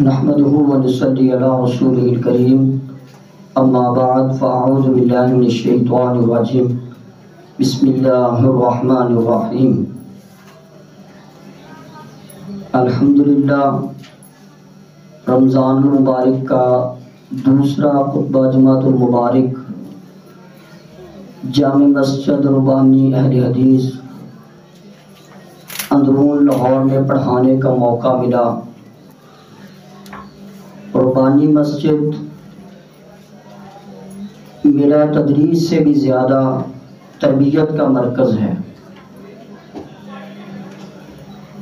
نحمده ونصلي على رسوله الكريم. أما بعد، فأعوذ بالله من الشيطان الرجيم. بسم الله الرحمن الرحيم. الحمدللہ، رمضان المبارک کا دوسرا خطبہ جماعت المبارک، جامع مسجد ربانی اہل حدیث، اندرون لاہور میں پڑھانے کا موقع ملا۔ قربانی مسجد، میرا تدریس سے بھی زیادہ تربیت کا مرکز ہے۔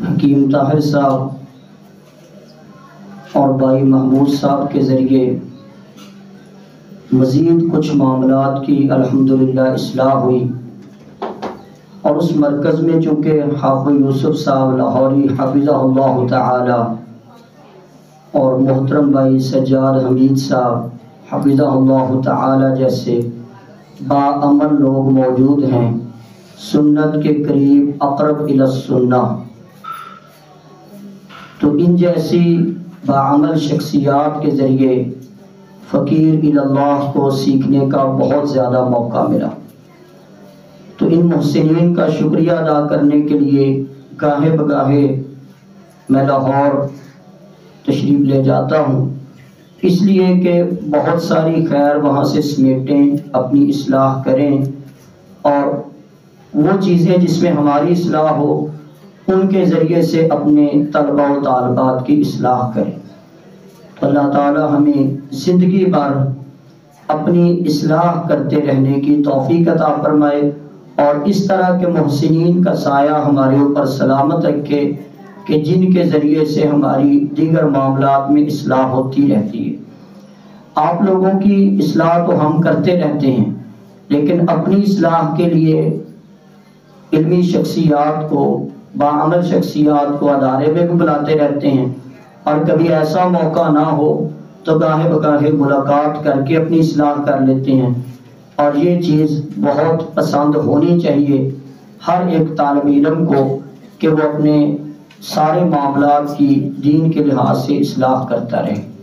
حکیم طاہر صاحب اور بھائی محمود صاحب کے ذریعے مزید کچھ معاملات کی الحمدللہ اصلاح ہوئی۔ اور اس مرکز میں چونکہ حافظ یوسف صاحب لاہوری حافظہ اللہ تعالی اور محترم بھائی سجاد حمید صاحب، حفظہ اللہ تعالی جیسے باعمل لوگ موجود ہیں، سنت کے قریب اقرب السنہ۔ تو ان جیسی باعمل شخصیات کے ذریعے فقیر اللہ کو سیکھنے کا بہت زیادہ موقع ملا۔ تو ان محسنین کا شکریہ ادا کرنے کے لیے گاہے بگاہے میں لاہور تشریف لے جاتا ہوں۔ اس لیے کہ بہت ساری خیر وہاں سے سمیٹیں، اپنی اصلاح کریں اور وہ چیزیں جس میں ہماری اصلاح ہو، ان کے ذریعے سے اپنے طلبہ و طالبات کی اصلاح کریں۔ اللہ تعالی ہمیں زندگی بھر اپنی اصلاح کرتے رہنے کی توفیق عطا فرمائے اور اس طرح کے محسنین کا سایہ ہمارے اوپر سلامت رکھے۔ کہ جن کے ذریعے سے ہماری دیگر معاملات میں اصلاح ہوتی رہتی ہے۔ آپ لوگوں کی اصلاح تو ہم کرتے رہتے ہیں، لیکن اپنی اصلاح کے لیے علمی شخصیات کو، باعمل شخصیات کو ادارے میں بھی بلاتے رہتے ہیں۔ اور کبھی ایسا موقع نہ ہو تو گاہے بگاہے ملاقات کر کے اپنی اصلاح کر لیتے ہیں۔ اور یہ چیز بہت پسند ہونی چاہیے ہر ایک طالب علم کو کہ وہ اپنے سارے معاملات کی دین کے لحاظ سے اصلاح کرتا رہے۔